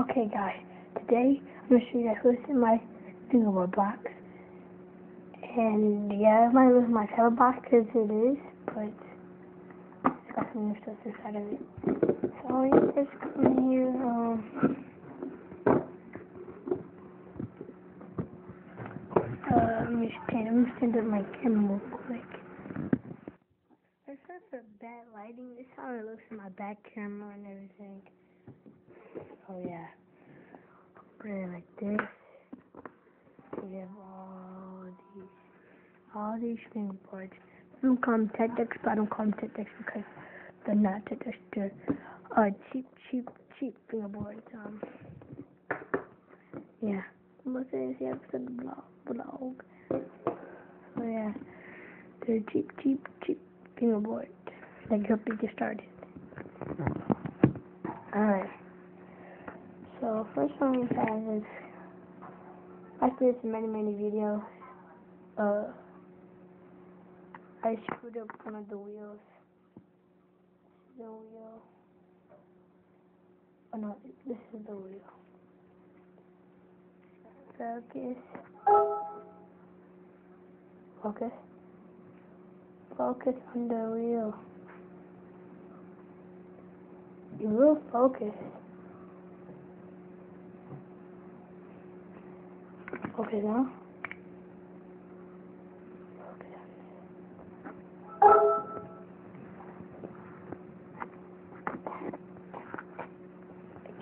Okay, guys, today I'm going to show you guys what's in my fingerboard box. And yeah, it might look my fellow box because it is, but it's got some new stuff inside of it. So come in here, um, uh, let me stand, going to stand up my camera real quick. Sorry for bad lighting. This is how it looks in my back camera and everything. Oh yeah. Really like this. We have all these, all these fingerboards. I don't call them Decks, but I don't call them Decks because they're not Decks. They're uh, cheap, cheap, cheap fingerboards. Um, yeah. What's this? Yeah, it's a blog. blog. So yeah, they're cheap, cheap, cheap fingerboards. They help you get started. Alright. So first one we have is I see this in many many videos. Uh I screwed up one of the wheels. The wheel. Oh no, this is the wheel. Focus. Focus. Focus on the wheel. You will focus. Okay now. I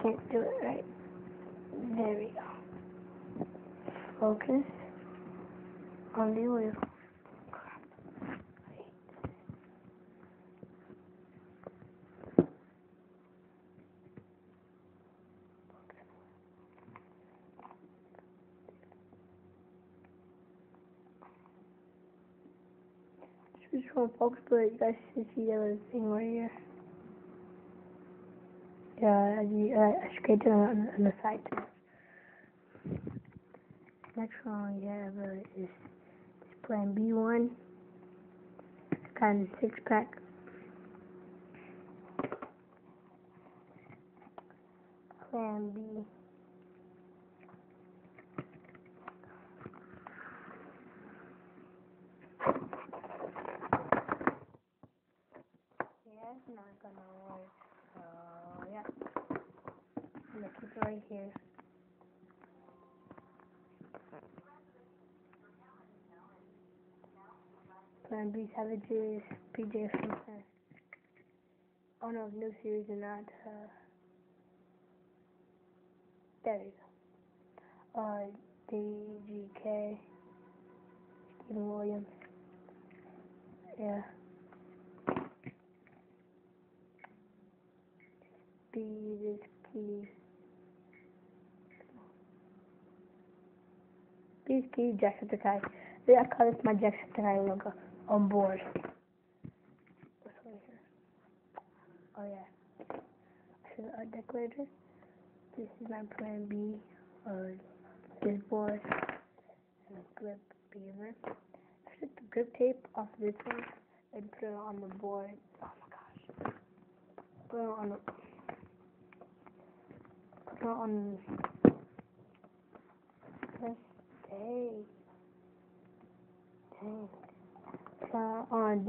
can't do it right. There we go. Focus on the wheel. Just want to focus, but you guys should see the other thing right here. Yeah, uh, I scraped it on, on the side. Next one we have uh, is, is Plan B1. It's kind of six pack. Plan B. Yeah, it's not gonna work. So yeah, I'm gonna keep it right here. Plan B Savages, PJ uh, oh no, new series and not uh there you go. Uh DGK Stevie Williams. Yeah. Speed is key. Is key, Jacksepticeye. I call this my Jacksepticeye logo on board. Oh yeah. This is a decorator. This is my plan B. Uh, this board and a grip beaver. I took the grip tape off this one and put it on the board. Oh my gosh. Put it on the put it on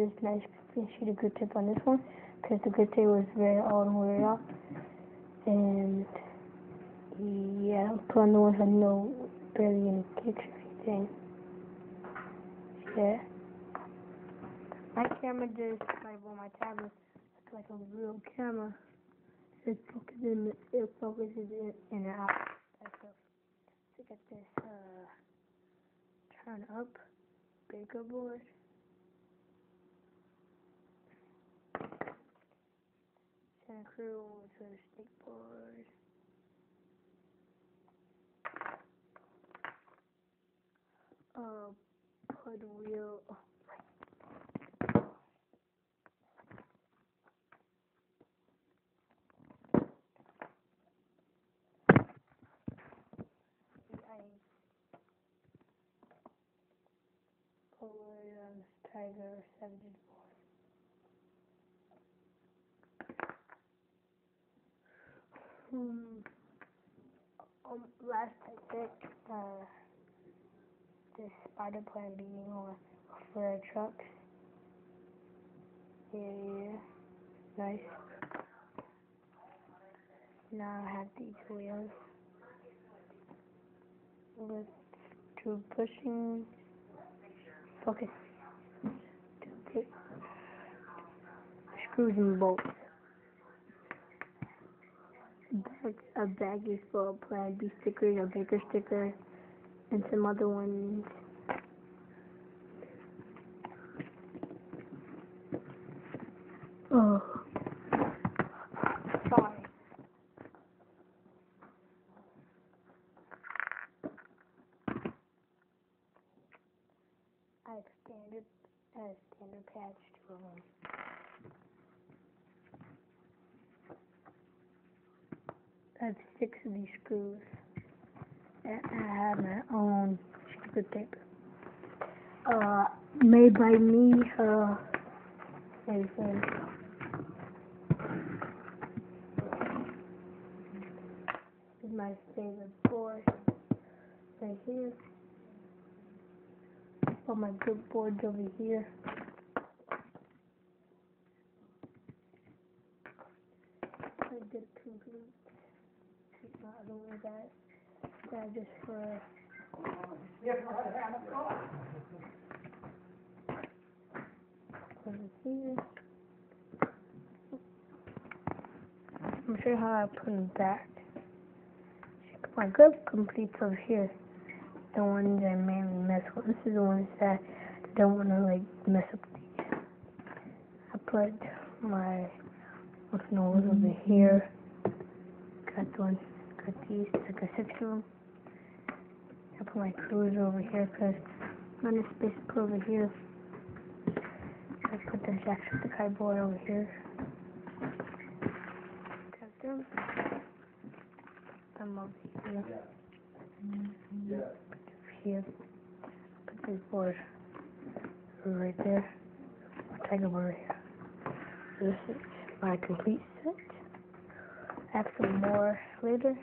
This nice sheet of grip tape on this one because the grip tape was very old and wear out. And yeah, the ones with no barely any kicks or anything. Yeah. My camera just like on my tablet looks like a real camera. It focuses in it focuses in, and out. That's so look at this uh turn up bigger board. and crew with her skateboard. Uh, um, put wheel. Oh, tiger 74. um, um, last I picked uh, the spider plan being on for truck. Yeah, yeah, nice. Now I have these wheels with two pushing Okay. two push, screws and bolts. Bag, a bag is full of Plan B stickers, a Baker sticker, and some other ones. Oh. Sorry. I have standard, I have standard patch to them. I have six of these screws. And I have my own screw tape. Uh, made by me, uh, everything. This is my favorite board. Right here. All my good boards over here. I did complete. No, I don't want that. That just for. I'm sure how I put them back. My good completes over here. The ones I mainly mess with. This is the ones that I don't want to like mess up these. I put my nodes over mm-hmm. here. Got the ones, got these, six of them. I put my screws over here because not enough space put over here. I put the jacks the cardboard over here. Got them. Them over here. Here. Put this board right there. Tiger board here. This is my complete have some more later.